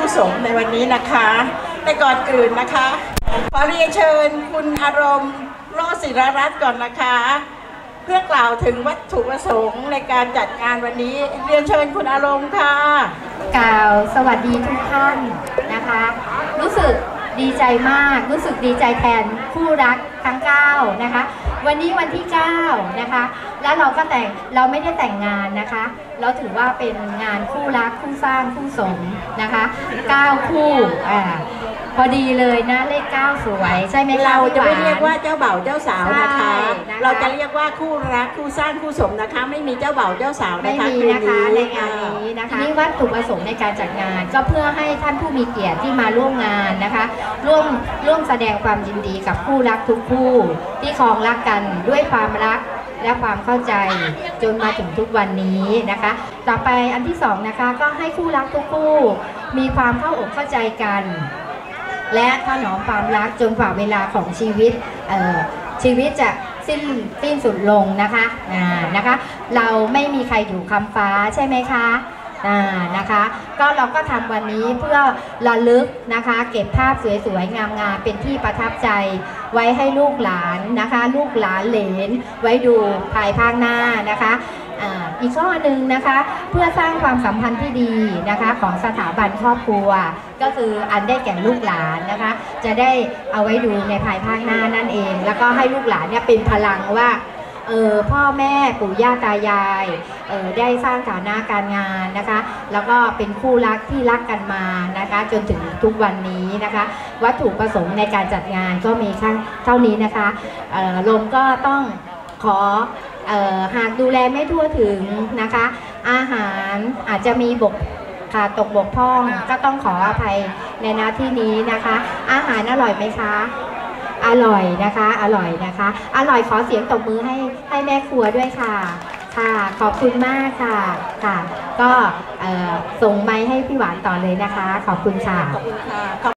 คู่สมในวันนี้นะคะ แต่ก่อนอื่นนะคะ ขอเรียนเชิญคุณอารมณ์โลศิรรัตน์ก่อนนะคะ เพื่อกล่าวถึงวัตถุประสงค์ในการจัดงานวันนี้ เรียนเชิญคุณอารมณ์ค่ะ กล่าวสวัสดีทุกท่านนะคะ รู้สึกดีใจมาก รู้สึกดีใจแทนคู่รักทั้ง9นะคะ วันนี้วันที่ 9 นะคะ แล้วเราก็แต่งเราไม่ได้แต่งงานนะคะ เราถือว่าเป็นงานคู่รักคู่สร้างคู่สมนะคะ 9 คู่อ่าพอดีเลยนะเลข 9 สวยใช่ไหมคเราจะไม่พี่หนเรียกว่าเจ้าบ่าวเจ้าสาวนะคะใช่นะคะ เราจะเรียกว่าคู่รักคู่สร้างคู่สมนะคะ ไม่มีเจ้าบ่าวเจ้าสาวไม่นะคะมีนะคะคืในงานนี้นะคะนี่ วัตถุประสงค์ในการจัดงาน ก็เพื่อให้ท่านผู้มีเกียรติที่มาร่วมงานนะคะ ร่วมร่วมแสดงความยินดีกับคู่รักทุกคู่ ที่ครองรักกันด้วยความรักและความเข้าใจจนมาถึงทุกวันนี้นะคะ ต่อไปอันที่สองนะคะก็ให้คู่รักทุกคู่มีความเข้าอกเข้าใจกัน และถนอมความรักจนกว่าเวลาของชีวิตเอ่อชีวิตจะสิ้นสิ้นสุดลงนะคะอ่านะคะ เราไม่มีใครอยู่คำฟ้าใช่ไหมคะ นะคะ ก็เราก็ทำวันนี้เพื่อระลึกนะคะ เก็บภาพสวยๆ งามๆ เป็นที่ประทับใจ ไว้ให้ลูกหลานนะคะ ลูกหลานเหลน ไว้ดูภายภาคหน้านะคะอีกข้อหนึ่งนะคะเพื่อสร้างความสัมพันธ์ที่ดีนะคะของสถาบันครอบครัว ก็คืออันได้แก่ลูกหลานนะคะ จะได้เอาไว้ดูในภายภาคหน้านั่นเอง แล้วก็ให้ลูกหลานเนี่ยเป็นพลังว่า เออพ่อแม่ปู่ย่าตายายเออได้สร้างฐานะการงานนะคะ แล้วก็เป็นคู่รักที่รักกันมานะคะ จนถึงทุกวันนี้นะคะ วัตถุประสงค์ในการจัดงานก็มีข้างเท่านี้นะคะเออลมก็ต้องขอเออหากดูแลไม่ทั่วถึงนะคะ อาหารอาจจะมีบกขาดตกบกพร่องก็ต้องขออภัยในหน้าที่นี้นะคะ อาหารอร่อยไหมคะ อร่อยนะคะ อร่อยนะคะ อร่อยขอเสียงตบมือให้ให้แม่ครัวด้วยค่ะ ค่ะ ขอบคุณมากค่ะ ค่ะ ก็ส่งไม้ให้พี่หวานต่อเลยนะคะ ขอบคุณค่ะ ขอบคุณค่ะ